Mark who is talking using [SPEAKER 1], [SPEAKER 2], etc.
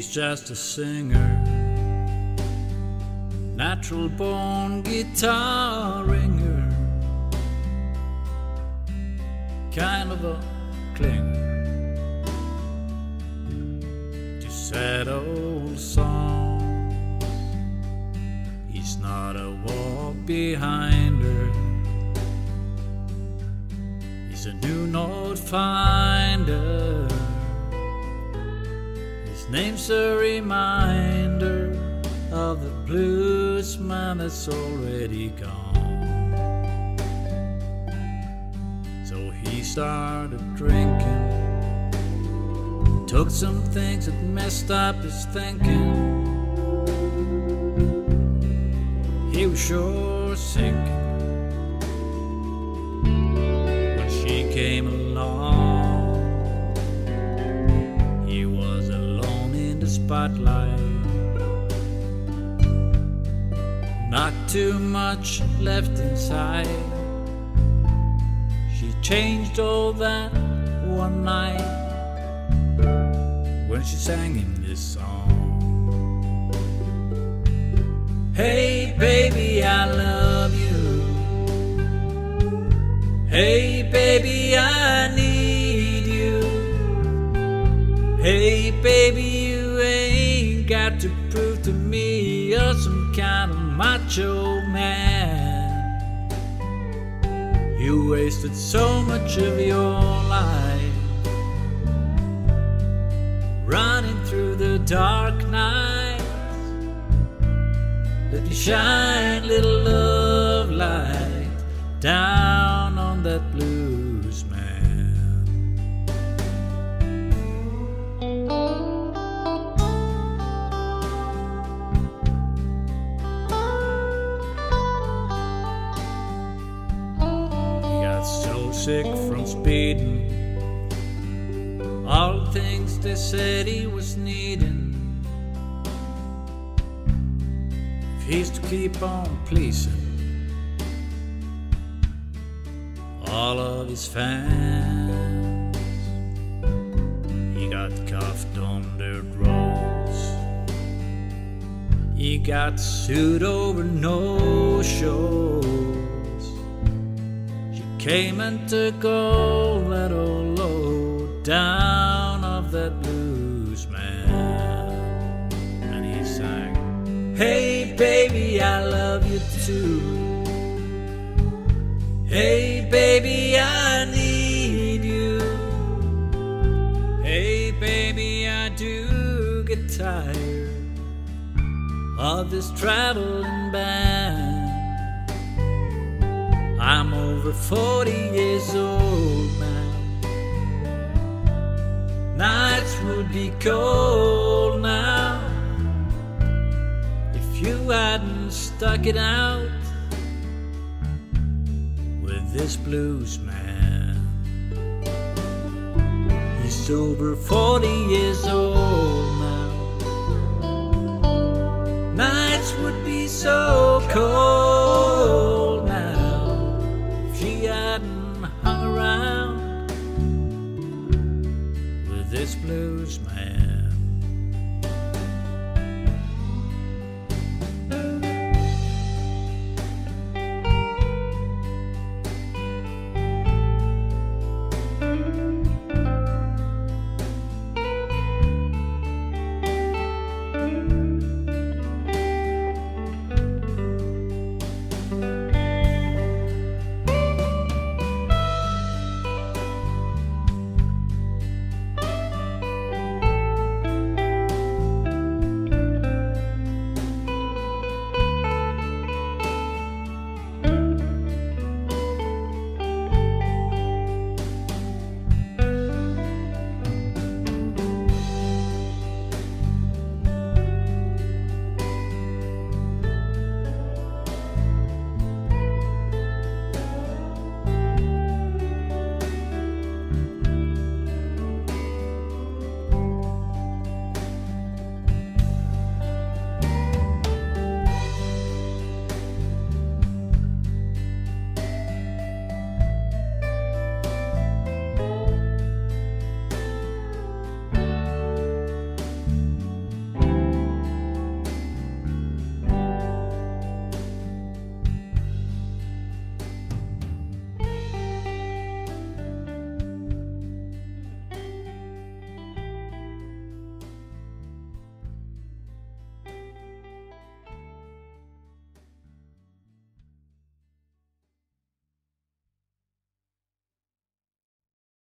[SPEAKER 1] He's just a singer, natural born guitar ringer, kind of a clinger to sad old songs. He's not a walk behind her. He's a new note finder. Name's a reminder of the blues man that's already gone. So he started drinking, took some things that messed up his thinking. He was sure sinking when she came along. Spotlight. Not too much left inside. She changed all that one night when she sang him this song. Hey, baby, I love you. Hey, baby, I need you. Hey, baby, you ain't got to prove to me you're some kind of macho man. You wasted so much of your life running through the dark nights. Let me shine little love light down sick from speeding. All the things they said he was needing. If he's to keep on pleasing all of his fans, he got cuffed on dirt roads. He got sued over no shows. Came and took all that old load down of that blues man. And he sang, Hey baby, I love you too. Hey baby, I need you. Hey baby, I do get tired of this traveling band. Over 40 years old now. Nights would be cold now if you hadn't stuck it out with this blues man. He's over 40 years old now. Nights would be so cold hadn't hung around with this blues man.